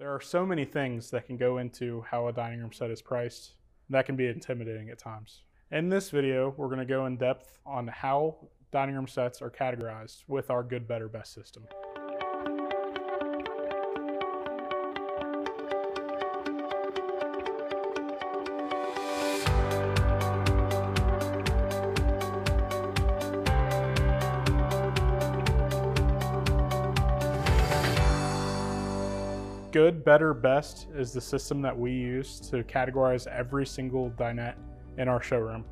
There are so many things that can go into how a dining room set is priced. That can be intimidating at times. In this video, we're going to go in depth on how dining room sets are categorized with our good, better, best system. Good, better, best is the system that we use to categorize every single dinette in our showroom.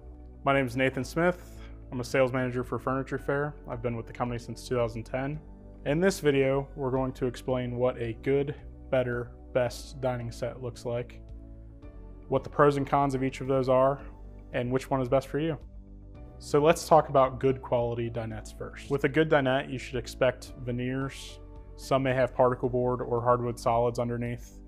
My name is Nathan Smith. I'm a sales manager for Furniture Fair. I've been with the company since 2010. In this video, we're going to explain what a good, better, best dining set looks like, what the pros and cons of each of those are, and which one is best for you. So let's talk about good quality dinettes first. With a good dinette, you should expect veneers, some may have particle board or hardwood solids underneath.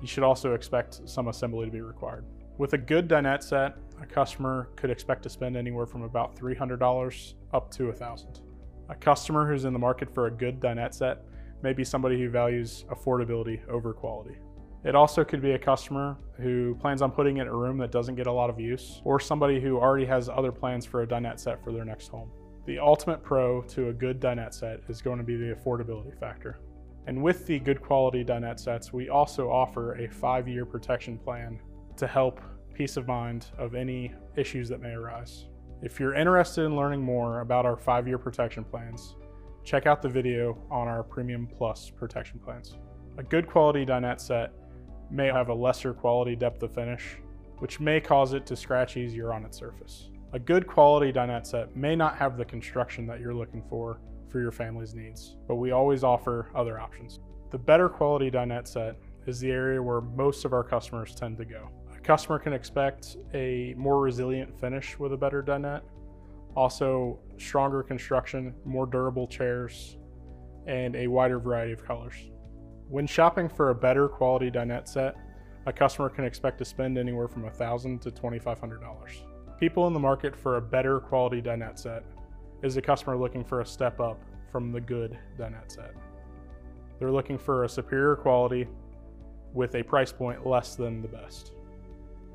You should also expect some assembly to be required. With a good dinette set, a customer could expect to spend anywhere from about $300 up to 1000 A customer who's in the market for a good dinette set may be somebody who values affordability over quality. It also could be a customer who plans on putting it in a room that doesn't get a lot of use, or somebody who already has other plans for a dinette set for their next home. The ultimate pro to a good dinette set is going to be the affordability factor. And with the good quality dinette sets, we also offer a five year protection plan to help peace of mind of any issues that may arise. If you're interested in learning more about our five year protection plans, check out the video on our Premium Plus protection plans. A good quality dinette set may have a lesser quality depth of finish, which may cause it to scratch easier on its surface. A good quality dinette set may not have the construction that you're looking for for your family's needs, but we always offer other options. The better quality dinette set is the area where most of our customers tend to go. A customer can expect a more resilient finish with a better dinette, also stronger construction, more durable chairs, and a wider variety of colors. When shopping for a better quality dinette set, a customer can expect to spend anywhere from 1,000 to $2,500 people in the market for a better quality dinette set is a customer looking for a step up from the good dinette set. They're looking for a superior quality with a price point less than the best.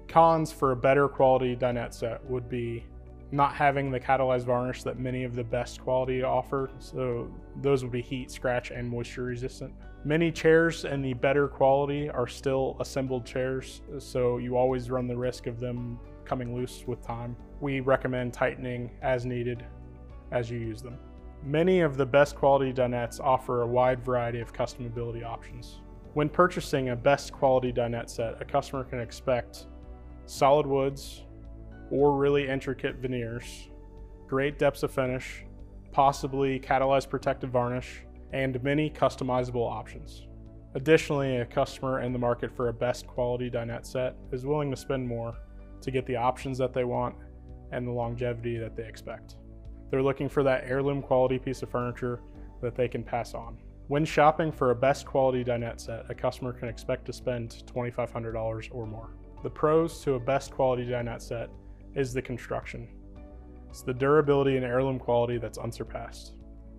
Cons for a better quality dinette set would be not having the catalyzed varnish that many of the best quality offer. So those would be heat, scratch, and moisture resistant. Many chairs in the better quality are still assembled chairs, so you always run the risk of them coming loose with time. We recommend tightening as needed as you use them. Many of the best quality dinettes offer a wide variety of customability options. When purchasing a best quality dinette set, a customer can expect solid woods or really intricate veneers, great depths of finish, possibly catalyzed protective varnish, and many customizable options. Additionally, a customer in the market for a best quality dinette set is willing to spend more to get the options that they want and the longevity that they expect. They're looking for that heirloom quality piece of furniture that they can pass on. When shopping for a best quality dinette set, a customer can expect to spend $2,500 or more. The pros to a best quality dinette set is the construction. It's the durability and heirloom quality that's unsurpassed.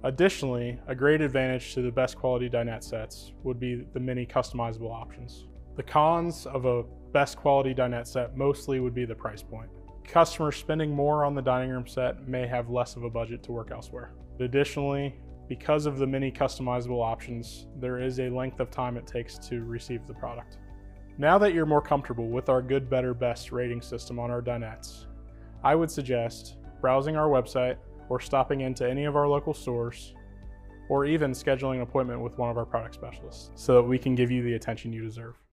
Additionally, a great advantage to the best quality dinette sets would be the many customizable options. The cons of a best quality dinette set mostly would be the price point. Customers spending more on the dining room set may have less of a budget to work elsewhere. Additionally, because of the many customizable options, there is a length of time it takes to receive the product. Now that you're more comfortable with our good, better, best rating system on our dinettes, I would suggest browsing our website or stopping into any of our local stores or even scheduling an appointment with one of our product specialists so that we can give you the attention you deserve.